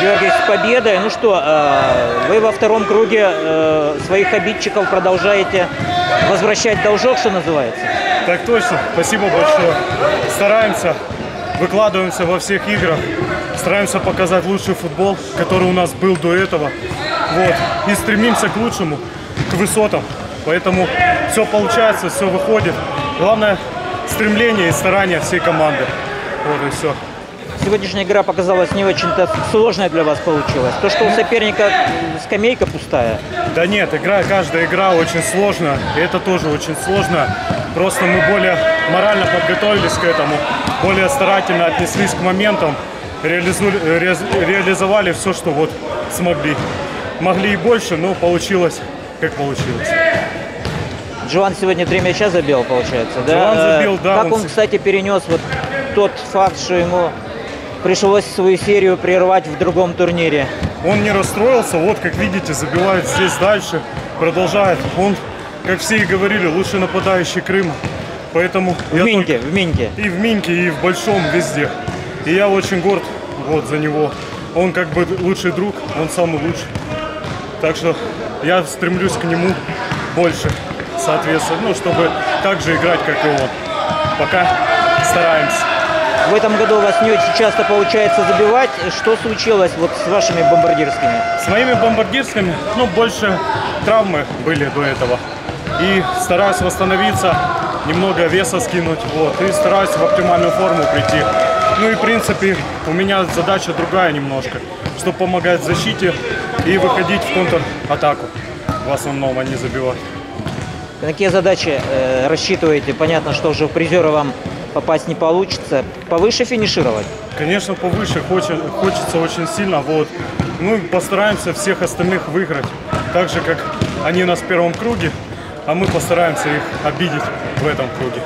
Георгий, с победой. Ну что, э, вы во втором круге э, своих обидчиков продолжаете возвращать должок, что называется? Так точно. Спасибо большое. Стараемся, выкладываемся во всех играх, стараемся показать лучший футбол, который у нас был до этого. Вот. И стремимся к лучшему, к высотам. Поэтому все получается, все выходит. Главное стремление и старание всей команды. Вот и все. Сегодняшняя игра показалась не очень-то сложной для вас получилась. То, что у соперника скамейка пустая. Да нет, игра, каждая игра очень сложная. И это тоже очень сложно. Просто мы более морально подготовились к этому, более старательно отнеслись к моментам, реализу- ре- реализовали все, что вот смогли. Могли и больше, но получилось, как получилось. Джоан сегодня три мяча забил, получается, да? Джоан забил, да, Как он он, кстати, перенес вот тот факт, что ему пришлось свою серию прервать в другом турнире? Он не расстроился, вот как видите, забивает здесь дальше, продолжает. Он, как все и говорили, лучший нападающий Крыма. Поэтому В Минке, только- в Минке. И в Минке, и в Большом, везде. И я очень горд вот за него. Он как бы лучший друг, он самый лучший. Так что я стремлюсь к нему больше, соответственно, ну, чтобы так же играть, как и он. Пока стараемся. В этом году у вас не очень часто получается забивать. Что случилось вот с вашими бомбардирскими? С моими бомбардирскими, ну, больше травмы были до этого. И стараюсь восстановиться, немного веса скинуть, вот, и стараюсь в оптимальную форму прийти. Ну и, в принципе, у меня задача другая немножко, чтобы помогать в защите и выходить в контр-атаку. В основном, а не забивать. Какие задачи э, рассчитываете? Понятно, что уже призеры вам попасть не получится. Повыше финишировать? Конечно, повыше хоче- хочется очень сильно, вот. Ну постараемся всех остальных выиграть, так же, как они нас в первом круге, а мы постараемся их обидеть в этом круге.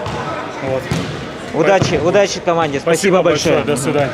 Вот. Удачи, удачи команде. Спасибо, большое. До свидания.